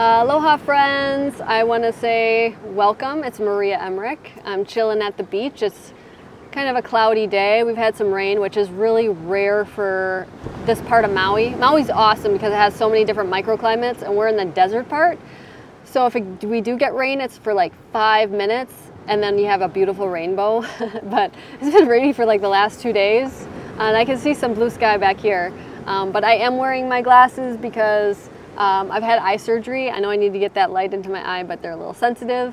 Aloha friends, I want to say welcome. It's Maria Emmerich. I'm chilling at the beach. It's kind of a cloudy day. We've had some rain, which is really rare for this part of Maui. Maui's awesome because it has so many different microclimates and we're in the desert part. So if we do get rain, it's for like five minutes and then you have a beautiful rainbow. but it's been rainy for like the last two days and I can see some blue sky back here. Um, but I am wearing my glasses because um, I've had eye surgery. I know I need to get that light into my eye, but they're a little sensitive.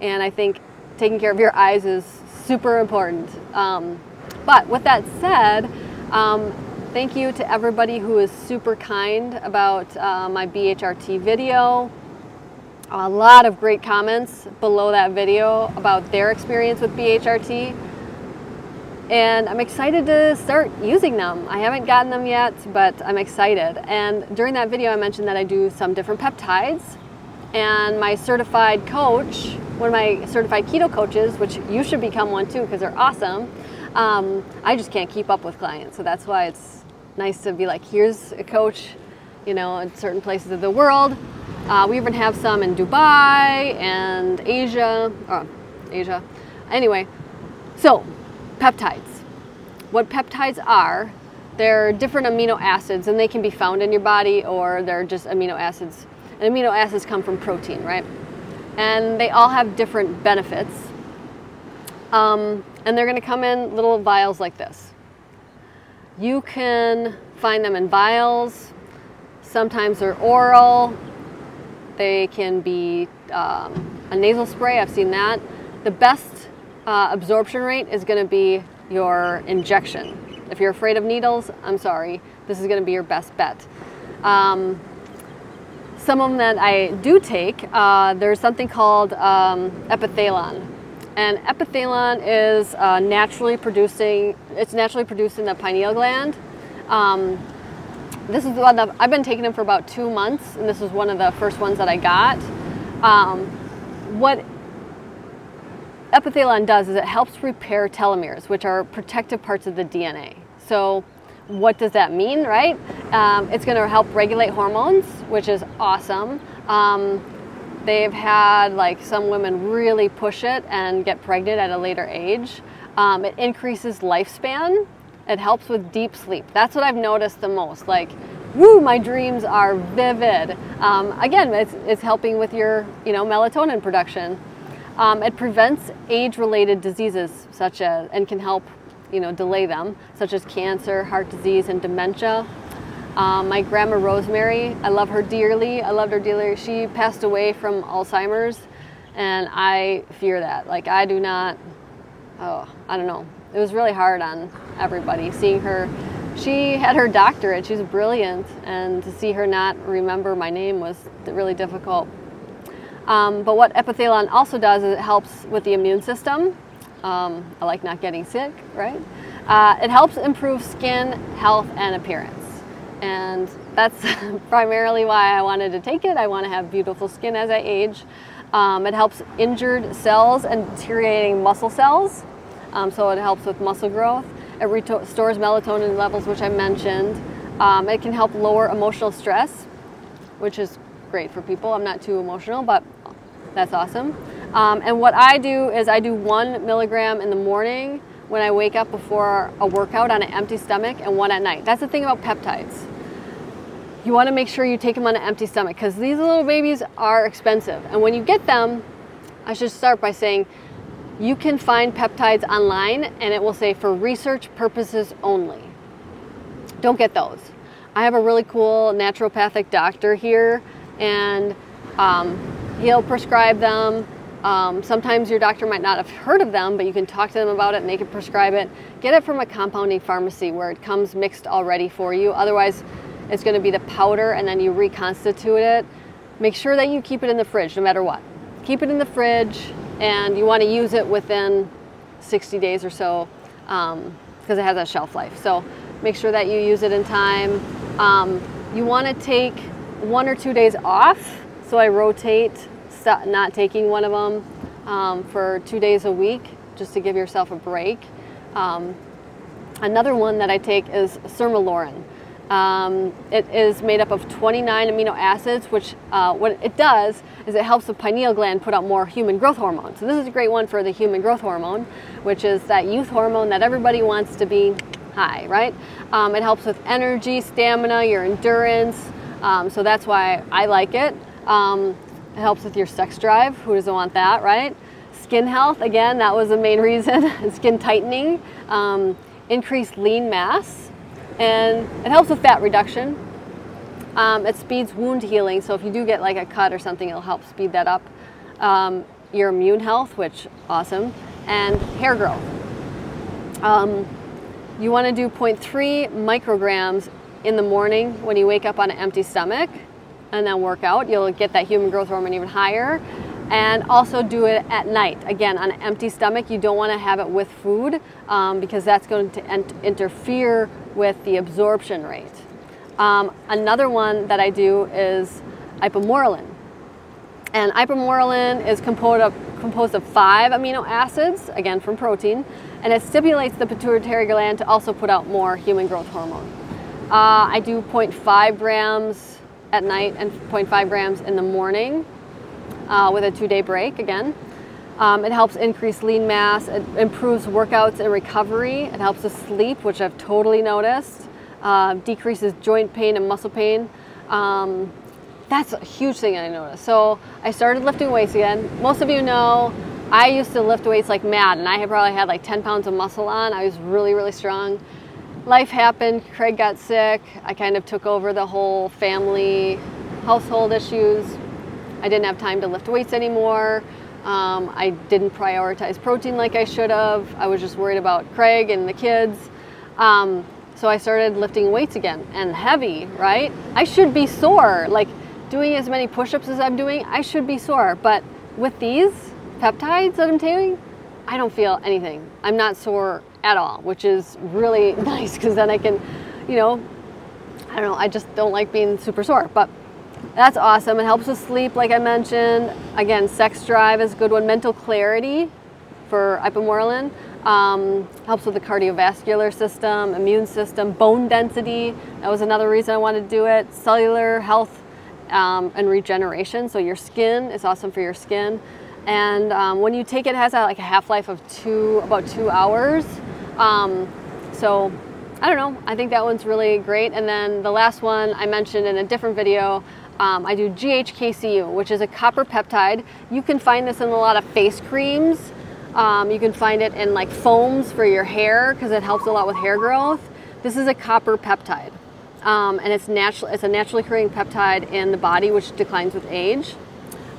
And I think taking care of your eyes is super important. Um, but with that said, um, thank you to everybody who is super kind about uh, my BHRT video. A lot of great comments below that video about their experience with BHRT. And I'm excited to start using them. I haven't gotten them yet, but I'm excited. And during that video, I mentioned that I do some different peptides. And my certified coach one of my certified keto coaches, which you should become one too because they're awesome. Um, I just can't keep up with clients, so that's why it's nice to be like, here's a coach, you know, in certain places of the world. Uh, we even have some in Dubai and Asia, oh, Asia. Anyway, so peptides. What peptides are, they're different amino acids and they can be found in your body or they're just amino acids. And amino acids come from protein, right? and they all have different benefits. Um, and they're going to come in little vials like this. You can find them in vials. Sometimes they're oral. They can be um, a nasal spray. I've seen that. The best uh, absorption rate is going to be your injection. If you're afraid of needles, I'm sorry. This is going to be your best bet. Um, some of them that I do take, uh, there's something called um, epithalon. And epithalon is uh, naturally producing, it's naturally produced in the pineal gland. Um, this is the one that I've been taking them for about two months, and this was one of the first ones that I got. Um, what epithalon does is it helps repair telomeres, which are protective parts of the DNA. So what does that mean, right? Um, it's going to help regulate hormones, which is awesome. Um, they've had like some women really push it and get pregnant at a later age. Um, it increases lifespan. It helps with deep sleep. That's what I've noticed the most. Like, woo, my dreams are vivid. Um, again, it's, it's helping with your, you know, melatonin production. Um, it prevents age-related diseases such as, and can help you know, delay them, such as cancer, heart disease, and dementia. Um, my grandma Rosemary, I love her dearly. I loved her dearly. She passed away from Alzheimer's, and I fear that. Like, I do not, oh, I don't know. It was really hard on everybody seeing her. She had her doctorate, she's brilliant, and to see her not remember my name was really difficult. Um, but what epithalon also does is it helps with the immune system. Um, I like not getting sick, right? Uh, it helps improve skin health and appearance. And that's primarily why I wanted to take it. I want to have beautiful skin as I age. Um, it helps injured cells and deteriorating muscle cells. Um, so it helps with muscle growth. It restores melatonin levels, which I mentioned. Um, it can help lower emotional stress, which is great for people. I'm not too emotional, but that's awesome. Um, and what I do is I do one milligram in the morning when I wake up before a workout on an empty stomach and one at night. That's the thing about peptides. You want to make sure you take them on an empty stomach because these little babies are expensive. And when you get them, I should start by saying you can find peptides online and it will say for research purposes only. Don't get those. I have a really cool naturopathic doctor here and um, he'll prescribe them um, sometimes your doctor might not have heard of them, but you can talk to them about it and they can prescribe it. Get it from a compounding pharmacy where it comes mixed already for you. Otherwise, it's going to be the powder and then you reconstitute it. Make sure that you keep it in the fridge no matter what. Keep it in the fridge and you want to use it within 60 days or so because um, it has a shelf life. So make sure that you use it in time. Um, you want to take one or two days off. So I rotate not taking one of them um, for two days a week just to give yourself a break. Um, another one that I take is Sermorelin. Um, it is made up of 29 amino acids, which uh, what it does is it helps the pineal gland put out more human growth hormone. So this is a great one for the human growth hormone, which is that youth hormone that everybody wants to be high, right? Um, it helps with energy, stamina, your endurance. Um, so that's why I like it. Um, it helps with your sex drive. Who doesn't want that, right? Skin health, again, that was the main reason. Skin tightening, um, increased lean mass, and it helps with fat reduction. Um, it speeds wound healing, so if you do get like a cut or something, it'll help speed that up. Um, your immune health, which awesome, and hair growth. Um, you want to do 0.3 micrograms in the morning when you wake up on an empty stomach, and then work out. You'll get that human growth hormone even higher. And also do it at night. Again, on an empty stomach, you don't want to have it with food um, because that's going to interfere with the absorption rate. Um, another one that I do is ipamorelin. And ipamorelin is composed of, composed of five amino acids, again from protein, and it stimulates the pituitary gland to also put out more human growth hormone. Uh, I do 0.5 grams at night and 0.5 grams in the morning uh, with a two-day break again. Um, it helps increase lean mass, it improves workouts and recovery, it helps with sleep, which I've totally noticed, uh, decreases joint pain and muscle pain. Um, that's a huge thing I noticed. So I started lifting weights again. Most of you know I used to lift weights like mad and I had probably had like 10 pounds of muscle on. I was really, really strong. Life happened, Craig got sick. I kind of took over the whole family household issues. I didn't have time to lift weights anymore. Um, I didn't prioritize protein like I should have. I was just worried about Craig and the kids. Um, so I started lifting weights again and heavy, right? I should be sore. Like doing as many push ups as I'm doing, I should be sore. But with these peptides that I'm taking, I don't feel anything. I'm not sore at all, which is really nice because then I can, you know, I don't know, I just don't like being super sore. But that's awesome. It helps with sleep, like I mentioned. Again, sex drive is a good one. Mental clarity for ipamorelin. Um, helps with the cardiovascular system, immune system, bone density. That was another reason I wanted to do it. Cellular health um, and regeneration. So your skin is awesome for your skin. And um, when you take it, it has a, like a half-life of two, about two hours. Um, so I don't know, I think that one's really great. And then the last one I mentioned in a different video, um, I do GHKCU, which is a copper peptide. You can find this in a lot of face creams. Um, you can find it in like foams for your hair because it helps a lot with hair growth. This is a copper peptide. Um, and it's, it's a naturally occurring peptide in the body which declines with age.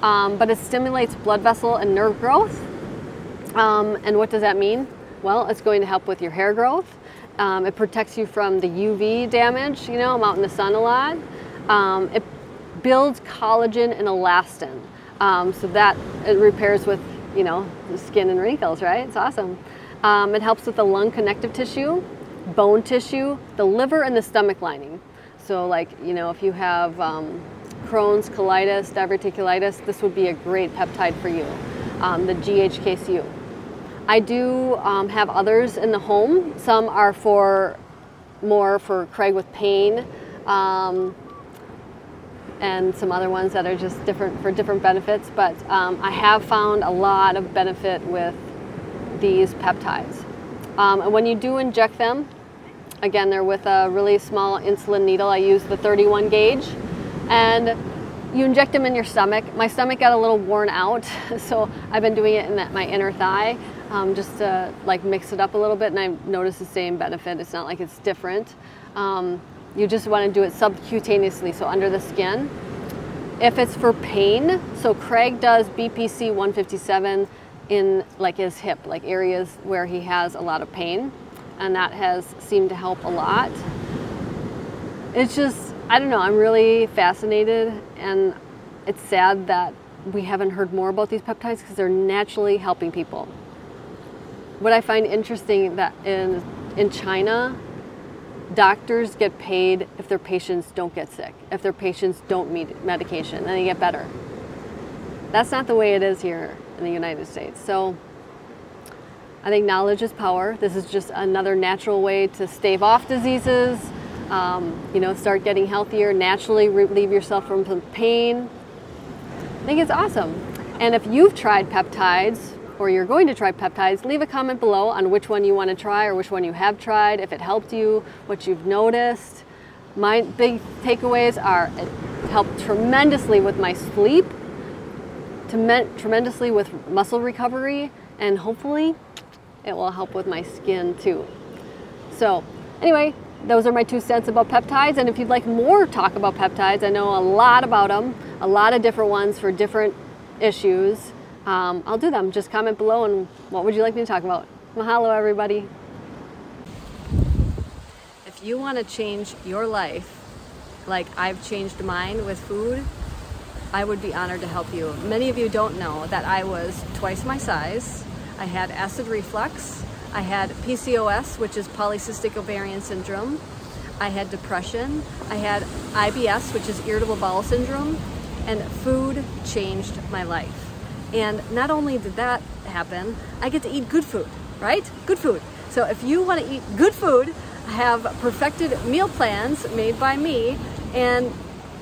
Um, but it stimulates blood vessel and nerve growth. Um, and what does that mean? Well, it's going to help with your hair growth. Um, it protects you from the UV damage. You know, I'm out in the sun a lot. Um, it builds collagen and elastin. Um, so that it repairs with, you know, skin and wrinkles, right? It's awesome. Um, it helps with the lung connective tissue, bone tissue, the liver and the stomach lining. So like, you know, if you have um, Crohn's, colitis, diverticulitis, this would be a great peptide for you, um, the GHKCU. I do um, have others in the home. Some are for more for Craig with pain, um, and some other ones that are just different for different benefits. But um, I have found a lot of benefit with these peptides. Um, and when you do inject them, again, they're with a really small insulin needle. I use the 31 gauge, and you inject them in your stomach. My stomach got a little worn out, so I've been doing it in my inner thigh um, just to like mix it up a little bit, and I noticed the same benefit. It's not like it's different. Um, you just want to do it subcutaneously, so under the skin. If it's for pain, so Craig does BPC 157 in like his hip, like areas where he has a lot of pain, and that has seemed to help a lot. It's just, I don't know, I'm really fascinated, and it's sad that we haven't heard more about these peptides because they're naturally helping people. What I find interesting that in in China, doctors get paid if their patients don't get sick, if their patients don't need medication, then they get better. That's not the way it is here in the United States. So I think knowledge is power. This is just another natural way to stave off diseases. um, you know, start getting healthier, naturally relieve yourself from pain. I think it's awesome. And if you've tried peptides or you're going to try peptides, leave a comment below on which one you want to try or which one you have tried, if it helped you, what you've noticed. My big takeaways are it helped tremendously with my sleep, tremendously with muscle recovery, and hopefully it will help with my skin too. So anyway, those are my two cents about peptides. And if you'd like more talk about peptides, I know a lot about them, a lot of different ones for different issues. Um, I'll do them. Just comment below and what would you like me to talk about? Mahalo, everybody. If you want to change your life like I've changed mine with food, I would be honored to help you. Many of you don't know that I was twice my size. I had acid reflux. I had PCOS, which is polycystic ovarian syndrome. I had depression. I had IBS, which is irritable bowel syndrome. And food changed my life. And not only did that happen, I get to eat good food, right? Good food. So if you want to eat good food, have perfected meal plans made by me and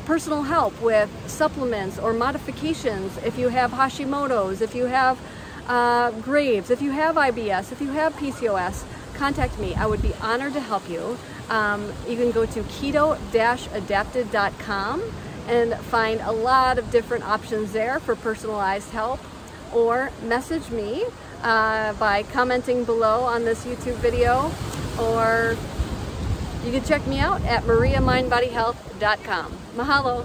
personal help with supplements or modifications if you have Hashimoto's, if you have uh, Graves, if you have IBS, if you have PCOS, contact me. I would be honored to help you. Um, you can go to keto-adapted.com and find a lot of different options there for personalized help or message me uh, by commenting below on this YouTube video or you can check me out at mariamindbodyhealth.com. Mahalo.